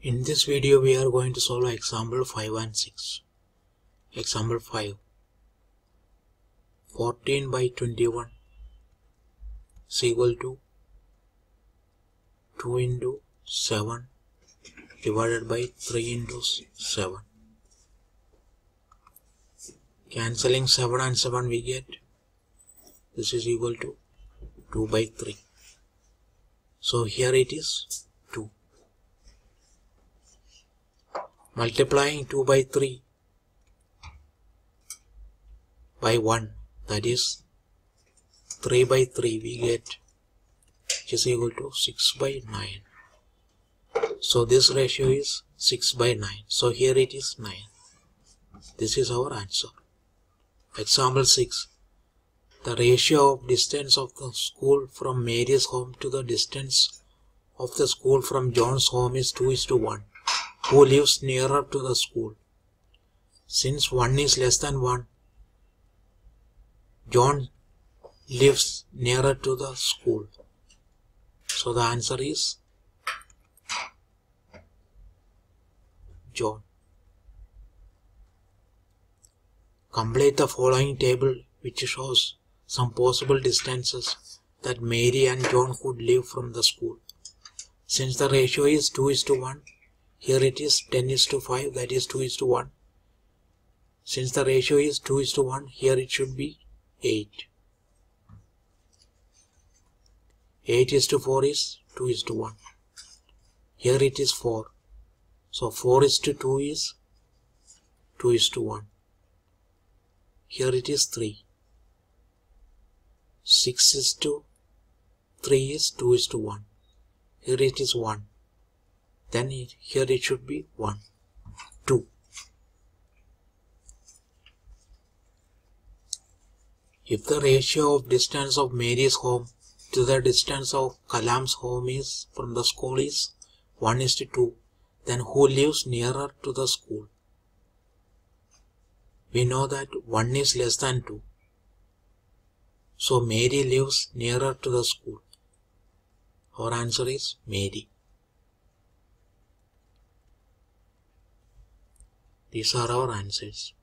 In this video we are going to solve example 5 and 6. Example 5 14 by 21 is equal to 2 into 7 divided by 3 into 7. Cancelling 7 and 7 we get this is equal to 2 by 3. So here it is 2 multiplying 2 by 3 by 1 that is 3 by 3 we get which is equal to 6 by 9 so this ratio is 6 by 9 so here it is 9 this is our answer. Example 6 the ratio of distance of the school from Mary's home to the distance of the school from John's home is 2 is to 1 who lives nearer to the school. Since 1 is less than 1, John lives nearer to the school. So the answer is John. Complete the following table which shows some possible distances that Mary and John could live from the school. Since the ratio is 2 is to 1, here it is 10 is to 5 that is 2 is to 1. Since the ratio is 2 is to 1 here it should be 8. 8 is to 4 is 2 is to 1. Here it is 4. So 4 is to 2 is 2 is to 1. Here it is 3. 6 is to 3 is 2 is to 1. Here it is 1 then it, here it should be 1 2 if the ratio of distance of Mary's home to the distance of Kalam's home is from the school is 1 is to 2 then who lives nearer to the school? We know that 1 is less than 2 so Mary lives nearer to the school. Our answer is Mary These are our answers.